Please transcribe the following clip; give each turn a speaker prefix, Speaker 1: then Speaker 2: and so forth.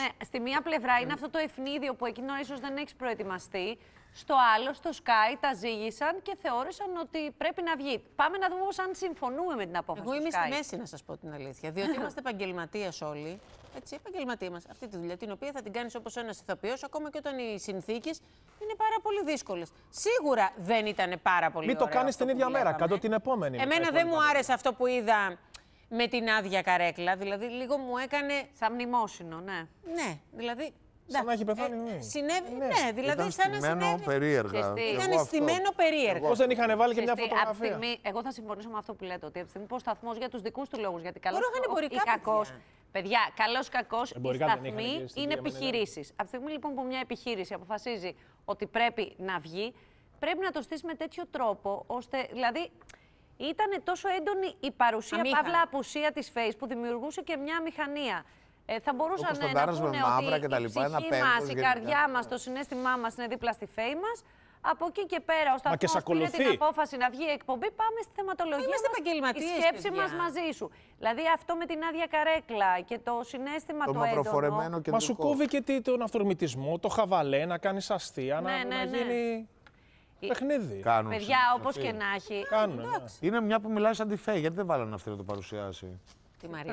Speaker 1: Ναι, στη μία πλευρά είναι αυτό το ευνίδιο που εκείνο ίσως δεν έχεις προετοιμαστεί. Στο άλλο, στο Sky, τα ζήγησαν και θεώρησαν ότι πρέπει να βγει. Πάμε να δούμε όμως αν συμφωνούμε με την απόφαση
Speaker 2: Εγώ
Speaker 1: του
Speaker 2: είμαι
Speaker 1: Sky.
Speaker 2: στη μέση να σας πω την αλήθεια. Διότι είμαστε επαγγελματίες όλοι. Έτσι, επαγγελματίες είμαστε. Αυτή τη δουλειά την οποία θα την κάνεις όπως ένας ηθοποιός, ακόμα και όταν οι συνθήκες είναι πάρα πολύ δύσκολες. Σίγουρα δεν ήταν πάρα πολύ
Speaker 3: Μην το
Speaker 2: ωραίο
Speaker 3: κάνεις
Speaker 2: αυτό
Speaker 3: την
Speaker 2: που
Speaker 3: ίδια μέρα.
Speaker 2: βλέπαμε.
Speaker 3: Κάτω την επόμενη. με τα
Speaker 2: Εμένα δεν
Speaker 3: υπόλοιπα.
Speaker 2: μου άρεσε αυτό που είδα με την άδεια καρέκλα. Δηλαδή, λίγο μου έκανε.
Speaker 1: Σαν μνημόσυνο, ναι.
Speaker 2: Ναι, δηλαδή.
Speaker 3: Σαν να έχει
Speaker 2: εντάξει,
Speaker 3: πεθάνει, ναι.
Speaker 2: συνέβη,
Speaker 3: Ναι.
Speaker 2: ναι, δηλαδή
Speaker 4: Ήταν
Speaker 2: σαν να
Speaker 4: στημένο
Speaker 2: συνέβη.
Speaker 4: περίεργα.
Speaker 1: Ξέρεις τι,
Speaker 4: Εγώ
Speaker 2: Ήταν
Speaker 4: αυτό.
Speaker 2: στημένο περίεργα.
Speaker 3: Πώς δεν είχαν βάλει και μια
Speaker 1: Ξέρεις τι, από τη
Speaker 3: φωτογραφία;
Speaker 1: στιγμή, εγώ θα συμφωνήσω με αυτό που λέτε, ότι από τη στιγμή που ο σταθμός για τους δικούς του λόγους, γιατί καλός
Speaker 2: Μπορεί να είχαν εμπορικά
Speaker 1: κακό.
Speaker 2: παιδιά.
Speaker 1: Παιδιά, καλός ή κακός, οι
Speaker 3: Εμπορικά δεν είχαν
Speaker 1: σταθμοί
Speaker 3: και στην
Speaker 1: είναι
Speaker 3: κυρία Μενεγάκη.
Speaker 1: επιχειρήσεις. Από τη στιγμή λοιπόν που μια επιχείρηση αποφασίζει ότι πρέπει να βγει, πρέπει να το στήσει με τέτοιο τρόπο, ώστε δηλαδή. Ήταν τόσο έντονη η παρουσία,
Speaker 2: Αμήχανη.
Speaker 1: παύλα απουσία της Face που δημιουργούσε και μια μηχανία. Ε, θα μπορούσαν
Speaker 4: Όπως τον
Speaker 1: να
Speaker 4: τάρας με
Speaker 1: πούνε
Speaker 4: μαύρα
Speaker 1: ότι
Speaker 4: και τα
Speaker 1: η
Speaker 4: λοιπά, ένα
Speaker 1: ψυχή
Speaker 4: πένθος
Speaker 1: μας, η
Speaker 4: γενικά.
Speaker 1: καρδιά μας, το συνέστημά μας είναι δίπλα στη Face μας. Από εκεί και πέρα, ο
Speaker 3: Μα και σε
Speaker 1: σταθμός πήρε την
Speaker 3: ακολουθεί.
Speaker 1: απόφαση να βγει η εκπομπή, πάμε στη θεματολογία
Speaker 2: Είμαστε
Speaker 1: μας,
Speaker 2: επαγγελματίες,
Speaker 1: η σκέψη
Speaker 2: παιδιά.
Speaker 1: μας μαζί σου. Δηλαδή αυτό με την άδεια καρέκλα και το συνέστημα
Speaker 4: Το
Speaker 1: το, έντονο.
Speaker 4: μαυροφορεμένο κεντρικό.
Speaker 3: Μα σου κόβει και τι- τον αυτορμητισμό, το χαβαλέ, να κάνεις αστεία, να,
Speaker 1: Ναι, ναι,
Speaker 3: να
Speaker 1: ναι.
Speaker 3: γίνει
Speaker 1: Η-
Speaker 3: παιχνίδι.
Speaker 4: Κάνουν
Speaker 1: Παιδιά,
Speaker 4: συνήθως
Speaker 1: όπως
Speaker 4: αυτοί.
Speaker 1: και να έχει,
Speaker 3: Κάνουν. ναι.
Speaker 4: Είναι μια που μιλάει σαν τη Φέη. Γιατί δεν βάλανε αυτή να το παρουσιάσει;
Speaker 2: Τη Μαρία.